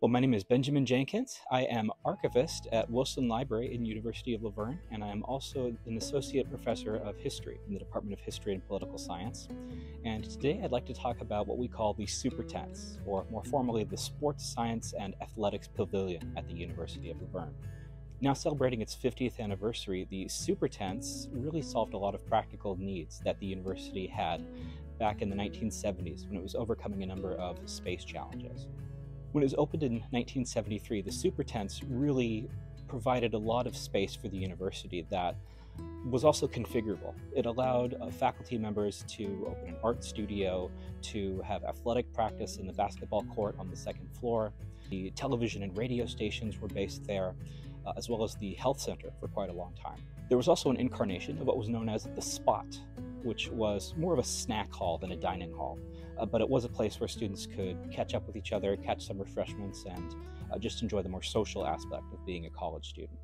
Well, my name is Benjamin Jenkins. I am archivist at Wilson Library in University of La Verne, and I am also an associate professor of history in the Department of History and Political Science. And today I'd like to talk about what we call the Super Tents, or more formally, the Sports Science and Athletics Pavilion at the University of La Verne. Now celebrating its 50th anniversary, the Super Tents really solved a lot of practical needs that the university had back in the 1970s when it was overcoming a number of space challenges. When it was opened in 1973, the super tents really provided a lot of space for the university that was also configurable. It allowed uh, faculty members to open an art studio, to have athletic practice in the basketball court on the second floor. The television and radio stations were based there, uh, as well as the health center for quite a long time. There was also an incarnation of what was known as the Spot, which was more of a snack hall than a dining hall. Uh, but it was a place where students could catch up with each other, catch some refreshments, and uh, just enjoy the more social aspect of being a college student.